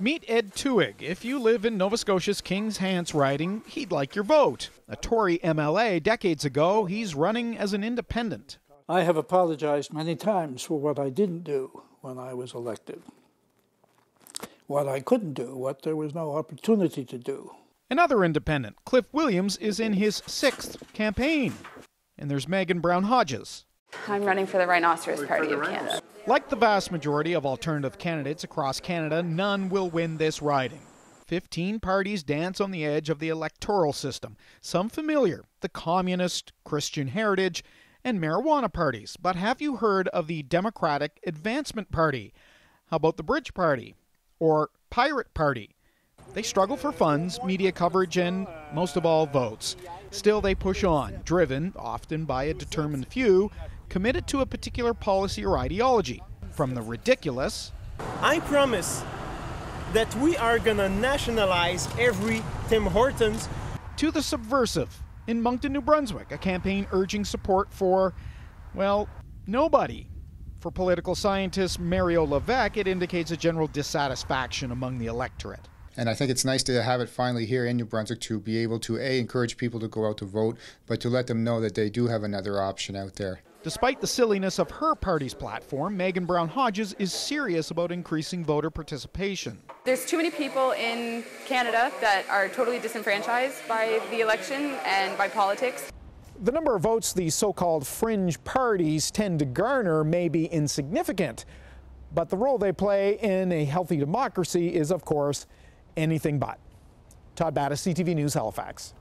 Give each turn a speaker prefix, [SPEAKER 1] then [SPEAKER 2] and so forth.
[SPEAKER 1] Meet Ed Twohig. If you live in Nova Scotia's King's Hants riding, he'd like your vote. A Tory MLA decades ago, he's running as an independent.
[SPEAKER 2] I have apologized many times for what I didn't do when I was elected, what I couldn't do, what there was no opportunity to do.
[SPEAKER 1] Another independent, Cliff Williams, is in his sixth campaign. And there's Megan Brown Hodges.
[SPEAKER 3] I'm running for the Rhinoceros Party of Canada.
[SPEAKER 1] Like the vast majority of alternative candidates across Canada, none will win this riding. 15 parties dance on the edge of the electoral system, some familiar the Communist, Christian Heritage, and marijuana parties. But have you heard of the Democratic Advancement Party? How about the Bridge Party? Or Pirate Party? They struggle for funds, media coverage, and most of all, votes. Still, they push on, driven often by a determined few, committed to a particular policy or ideology. From the ridiculous,
[SPEAKER 4] I promise that we are gonna nationalize every Tim Hortons,
[SPEAKER 1] to the subversive. In Moncton, New Brunswick, a campaign urging support for, well, nobody. For political scientist Mario Levesque, it indicates a general dissatisfaction among the electorate.
[SPEAKER 5] And I think it's nice to have it finally here in New Brunswick to be able to A, encourage people to go out to vote, but to let them know that they do have another option out there.
[SPEAKER 1] Despite the silliness of her party's platform, Megan Brown Hodges is serious about increasing voter participation.
[SPEAKER 3] There's too many people in Canada that are totally disenfranchised by the election and by politics.
[SPEAKER 1] The number of votes these so called fringe parties tend to garner may be insignificant, but the role they play in a healthy democracy is, of course, anything but. Todd Battis, CTV News, Halifax.